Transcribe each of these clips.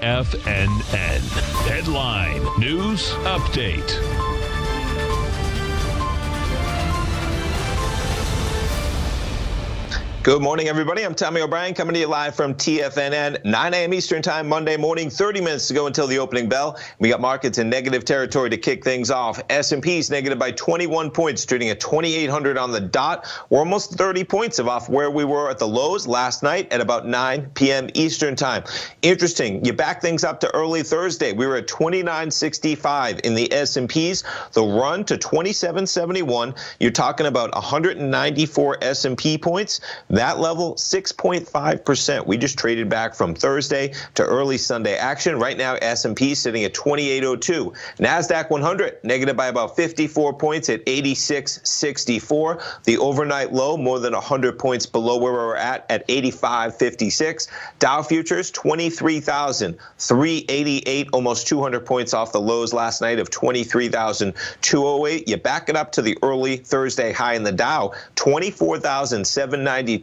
TFNN. Headline News Update. Good morning, everybody. I'm Tommy O'Brien coming to you live from TFNN, 9 a.m. Eastern Time, Monday morning. 30 minutes to go until the opening bell. We got markets in negative territory to kick things off. S&P's negative by 21 points, trading at 2,800 on the dot. We're almost 30 points off where we were at the lows last night at about 9 p.m. Eastern Time. Interesting. You back things up to early Thursday. We were at 29.65 in the S&P's. The run to 27.71. You're talking about 194 S&P points. That level, 6.5%. We just traded back from Thursday to early Sunday action. Right now, S&P sitting at 2802. NASDAQ 100 negative by about 54 points at 8664. The overnight low more than 100 points below where we're at at 8556. Dow futures 23,388, almost 200 points off the lows last night of 23,208. You back it up to the early Thursday high in the Dow, 24,792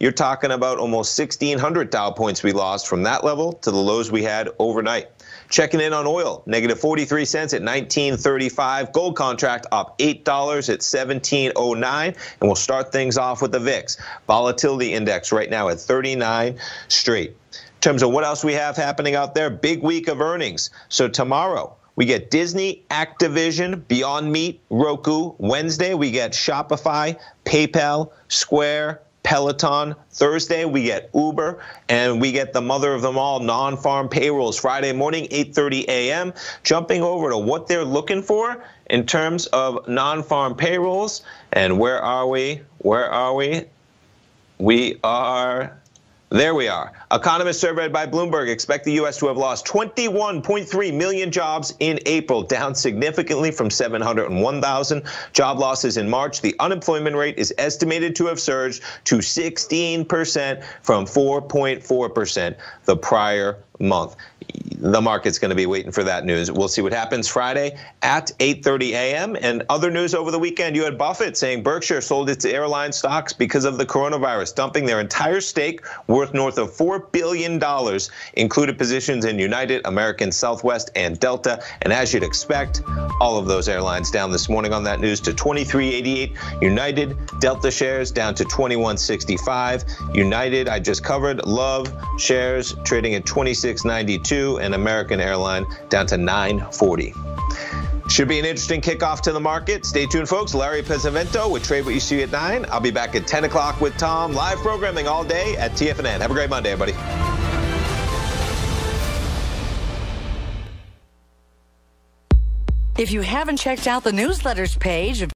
you're talking about almost 1,600 Dow points we lost from that level to the lows we had overnight. Checking in on oil, negative 43 cents at 19.35. Gold contract up $8 at 17.09. And we'll start things off with the VIX. Volatility index right now at 39 straight. In terms of what else we have happening out there, big week of earnings. So tomorrow, we get Disney, Activision, Beyond Meat, Roku. Wednesday, we get Shopify, PayPal, Square, Peloton. Thursday, we get Uber, and we get the mother of them all, non-farm payrolls. Friday morning, 8.30 a.m. Jumping over to what they're looking for in terms of non-farm payrolls. And where are we? Where are we? We are there we are. Economists surveyed by Bloomberg expect the U.S. to have lost 21.3 million jobs in April, down significantly from 701,000 job losses in March. The unemployment rate is estimated to have surged to 16% from 4.4% the prior month the market's going to be waiting for that news. We'll see what happens Friday at 8:30 a.m. And other news over the weekend, you had Buffett saying Berkshire sold its airline stocks because of the coronavirus, dumping their entire stake worth north of four billion dollars, included positions in United, American, Southwest, and Delta. And as you'd expect, all of those airlines down this morning on that news to 23.88. United, Delta shares down to 21.65. United, I just covered. Love shares trading at 26.92 and American Airline down to 940. Should be an interesting kickoff to the market. Stay tuned, folks. Larry Pesavento with Trade What You See at 9. I'll be back at 10 o'clock with Tom. Live programming all day at TFNN. Have a great Monday, everybody. If you haven't checked out the newsletters page of